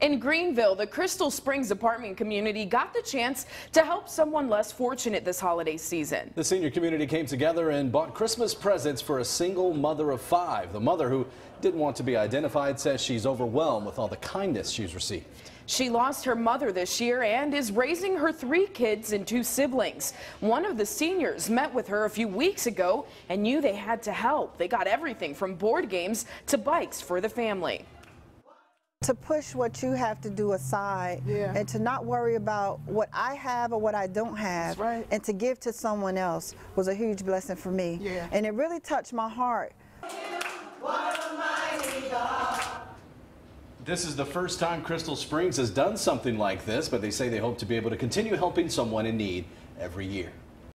In Greenville, the Crystal Springs apartment community got the chance to help someone less fortunate this holiday season. The senior community came together and bought Christmas presents for a single mother of five. The mother who didn't want to be identified says she's overwhelmed with all the kindness she's received. She lost her mother this year and is raising her three kids and two siblings. One of the seniors met with her a few weeks ago and knew they had to help. They got everything from board games to bikes for the family to push what you have to do aside yeah. and to not worry about what I have or what I don't have right. and to give to someone else was a huge blessing for me. Yeah. And it really touched my heart. This is the first time Crystal Springs has done something like this, but they say they hope to be able to continue helping someone in need every year.